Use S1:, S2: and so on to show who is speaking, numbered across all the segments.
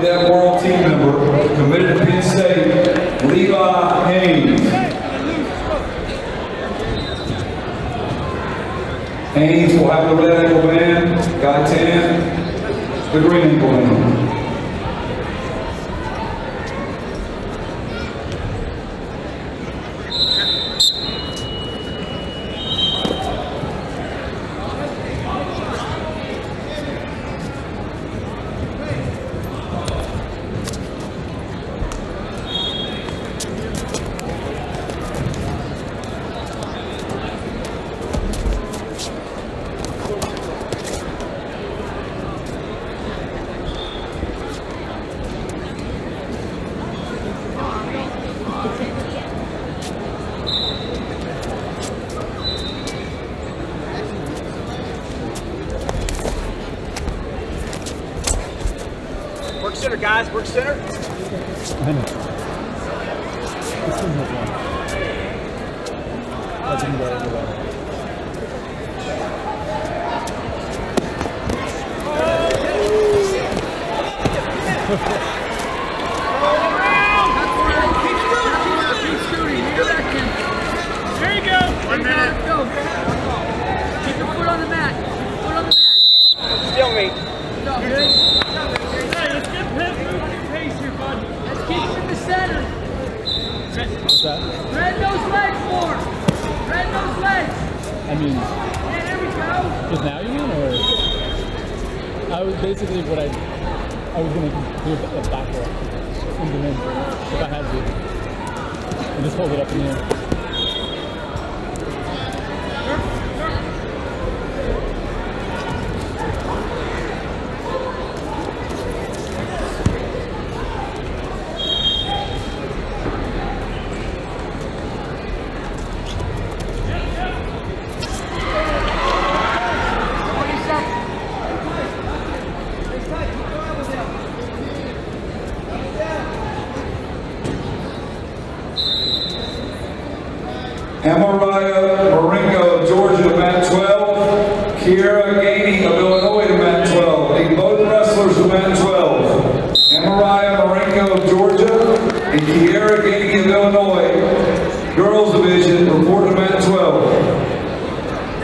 S1: cadet world team member, committed to Penn State, Levi Haines. Haines will have the red ankle band, Gaitan, the green ankle band.
S2: Work center, guys. Work center.
S3: I know. This has one
S4: you go. One minute. Go. Keep your foot on the mat. Foot on the mat.
S2: Still me.
S4: Go. Good. Hey, let's get Pitt moving at pace here, bud. Let's keep him in the center.
S3: What's that?
S4: Red those legs more. Red those legs.
S3: I mean,
S4: Yeah, there we go.
S3: just now you mean, or? I was basically what I, I was gonna do a back roll him if I had to, and just hold it up in the air.
S1: Amariah Maringo of Georgia to mat 12. Kiera Gainey of Illinois to mat 12. Need both wrestlers to mat 12. Amariah Maringo of Georgia and Kiera Gainey of Illinois. Girls division report to mat 12.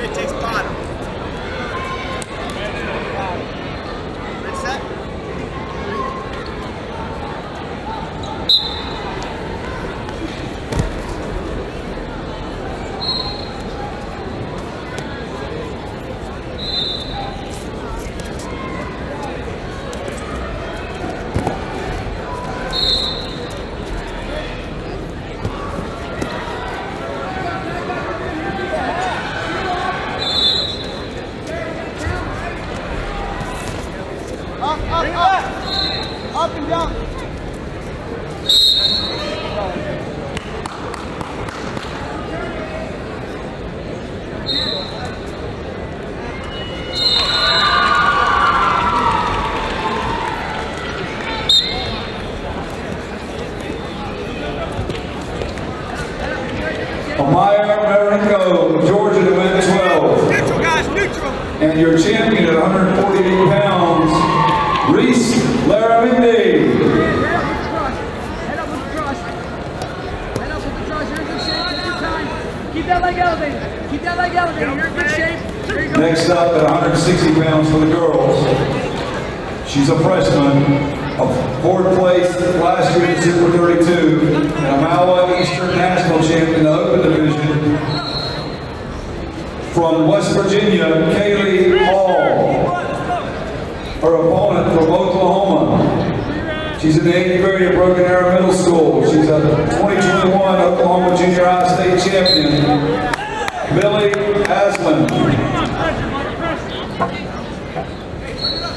S2: It takes bottom. Ready, set. Up, up, up. And down.
S1: Amaya Maringo of Georgia to mat 12.
S2: Neutral, guys, neutral.
S1: And your champion at 148 pounds, Reese Laramindi.
S4: Head up with the thrust. Head up with the thrust. Head up with the thrust. You're in good shape. Take your time. Keep that leg elevated. Keep that leg elevated. You're in good shape.
S1: Next up at 160 pounds for the girls. She's a freshman, a fourth place last year in Super 32, and a Maui Eastern National Champion in the Open Division. From West Virginia, Kaylee Hall. Her opponent from Oklahoma. She's in the 80 grade at Broken Arrow Middle School. She's a 2021 Oklahoma Junior High State Champion. Millie Aslan.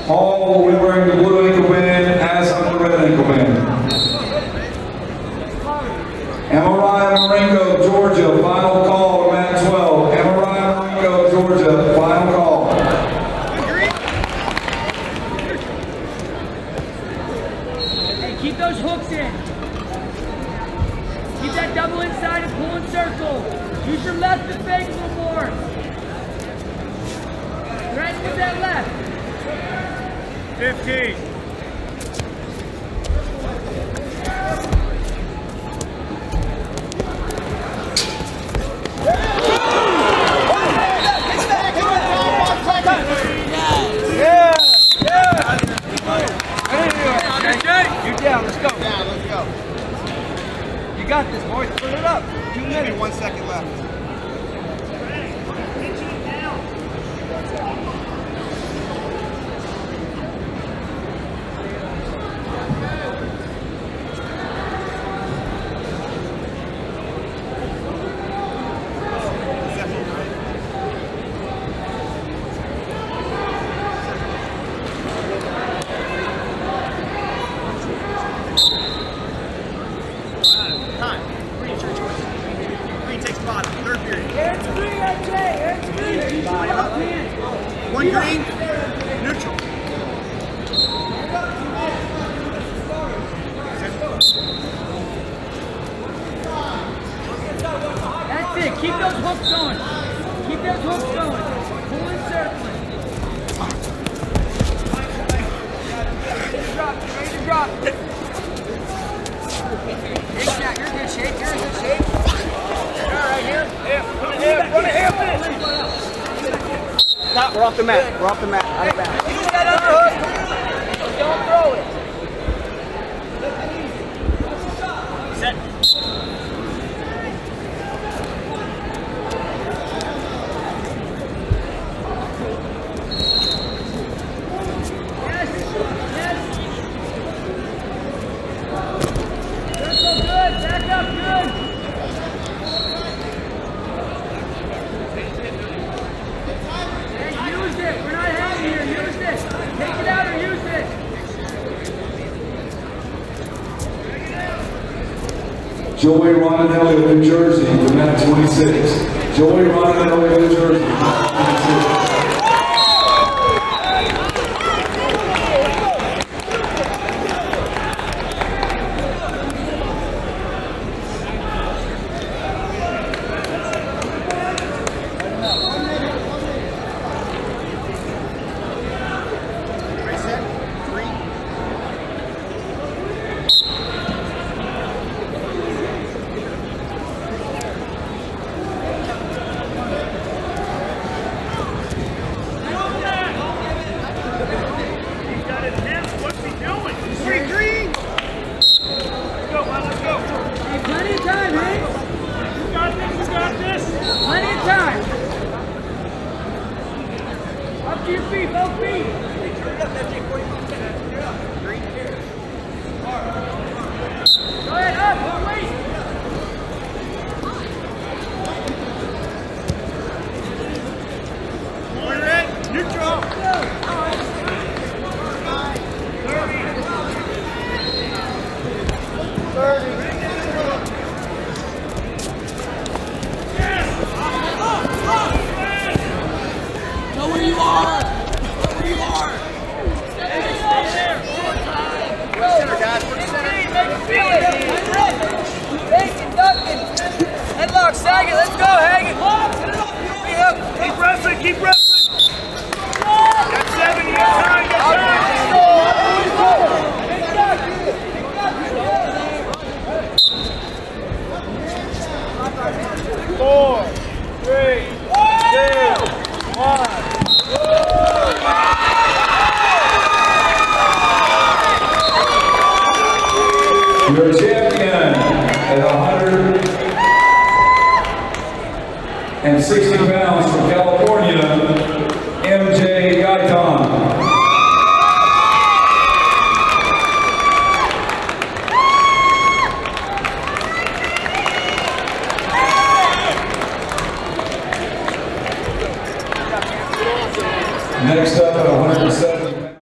S1: Hall will be wearing the blue ankle band as on the red ankle band. Amariah Maringo, Georgia, final call to mat 12. Amariah Maringo, Georgia, final call.
S4: Hey, keep those hooks in. Keep that double inside and pull in circle. Use your left to fake a little more. Threaten with that left.
S5: 15.
S6: It up. Two minutes.
S4: One second left. one drink. off the mat. We're off the mat. Out of bounds.
S1: Joey ronanelli of New Jersey, the 26. Joey ronanelli of New Jersey, Third